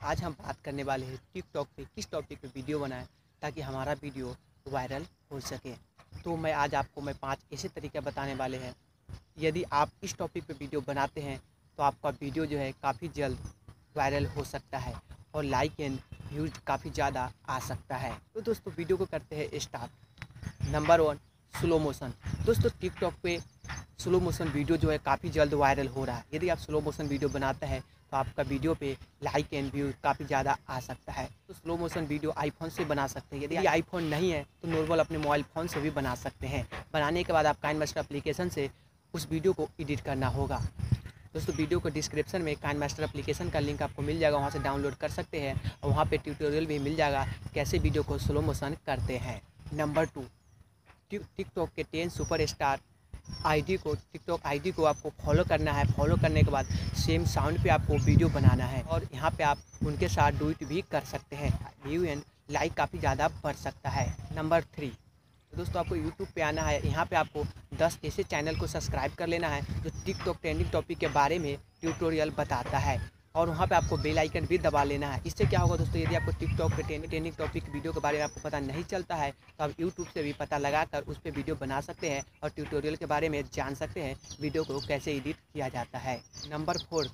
आज हम बात करने वाले हैं टिकटॉक पे, किस टॉपिक पे वीडियो बनाएँ ताकि हमारा वीडियो वायरल हो सके। तो मैं आज आपको मैं पाँच ऐसे तरीके बताने वाले हैं। यदि आप इस टॉपिक पे वीडियो बनाते हैं तो आपका वीडियो जो है काफ़ी जल्द वायरल हो सकता है और लाइक एंड व्यूज़ काफ़ी ज़्यादा आ सकता है। तो दोस्तों वीडियो को करते हैं start number one slow motion दोस्तों टिकटॉक पे स्लो मोशन वीडियो जो है काफ़ी जल्द वायरल हो रहा है। यदि आप स्लो मोशन वीडियो बनाते हैं तो आपका वीडियो पे लाइक एंड व्यू काफ़ी ज़्यादा आ सकता है। तो स्लो मोशन वीडियो आईफोन से बना सकते हैं। यदि आईफोन नहीं है तो नॉर्मल अपने मोबाइल फ़ोन से भी बना सकते हैं। बनाने के बाद आप काइन मास्टर एप्लीकेशन से उस वीडियो को एडिट करना होगा। दोस्तों, वीडियो को डिस्क्रिप्शन में काइन मास्टर अप्लीकेशन का लिंक आपको मिल जाएगा। वहाँ से डाउनलोड कर सकते हैं और वहाँ पे ट्यूटोरियल भी मिल जाएगा कैसे वीडियो को स्लो मोशन करते हैं। नंबर टू टिकटॉक के टेन सुपर स्टार आईडी को, टिकटॉक आईडी को आपको फॉलो करना है। फॉलो करने के बाद सेम साउंड पे आपको वीडियो बनाना है और यहाँ पे आप उनके साथ डुइट भी कर सकते हैं। व्यू एंड लाइक काफ़ी ज़्यादा बढ़ सकता है। नंबर थ्री तो दोस्तों आपको यूट्यूब पे आना है। यहाँ पे आपको 10 ऐसे चैनल को सब्सक्राइब कर लेना है जो टिकटॉक ट्रेंडिंग टॉपिक के बारे में ट्यूटोरियल बताता है। और वहाँ पे आपको बेल आइकन भी दबा लेना है। इससे क्या होगा दोस्तों, यदि आपको टिकटॉक पे ट्रेंडिंग टॉपिक वीडियो के बारे में आपको पता नहीं चलता है तो आप यूट्यूब से भी पता लगाकर उस पर वीडियो बना सकते हैं और ट्यूटोरियल के बारे में जान सकते हैं वीडियो को कैसे एडिट किया जाता है। नंबर फोर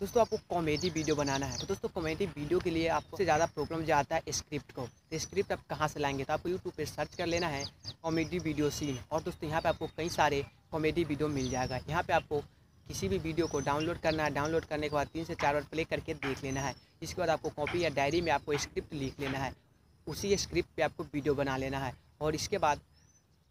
दोस्तों आपको कॉमेडी वीडियो बनाना है। तो दोस्तों कॉमेडी वीडियो के लिए आपको सबसे ज़्यादा प्रॉब्लम जो आता है स्क्रिप्ट को। तो स्क्रिप्ट आप कहाँ से लाएँगे? तो आपको यूट्यूब पर सर्च कर लेना है कॉमेडी वीडियो सीन और दोस्तों, यहाँ पे आपको कई सारे कॉमेडी वीडियो मिल जाएगा। यहाँ पे आपको किसी भी वीडियो को डाउनलोड करना है, डाउनलोड करने के बाद तीन से चार बार प्ले करके देख लेना है। इसके बाद आपको कॉपी या डायरी में आपको स्क्रिप्ट लिख लेना है। उसी स्क्रिप्ट पे आपको वीडियो बना लेना है। और इसके बाद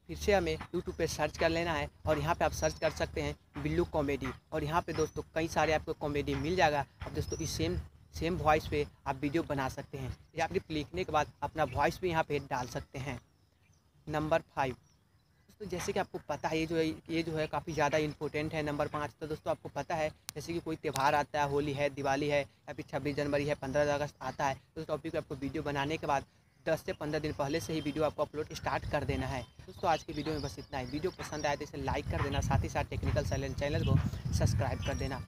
फिर से हमें यूट्यूब पे सर्च कर लेना है और यहाँ पे आप सर्च कर सकते हैं बिल्लू कॉमेडी। और यहाँ पे दोस्तों कई सारे आपको कॉमेडी मिल जाएगा। अब दोस्तों इस सेम सेम वॉइस पे आप वीडियो बना सकते हैं। या स्क्रिप्ट लिखने के बाद अपना वॉइस भी यहाँ पे डाल सकते हैं। नंबर फाइव दोस्तों जैसे कि आपको पता है, ये जो है, ये जो है काफ़ी ज़्यादा इंपॉर्टेंट है नंबर पाँच तो दोस्तों आपको पता है, जैसे कि कोई त्यौहार आता है, होली है, दिवाली है, या फिर छब्बीस जनवरी है, पंद्रह अगस्त आता है तो उस टॉपिक पर आपको वीडियो बनाने के बाद दस से पंद्रह दिन पहले से ही वीडियो आपको अपलोड स्टार्ट कर देना है। दोस्तों, आज की वीडियो में बस इतना है। वीडियो पसंद आए तो इसे लाइक कर देना, साथ ही साथ टेक्निकल साइलेंट चैनल को सब्सक्राइब कर देना।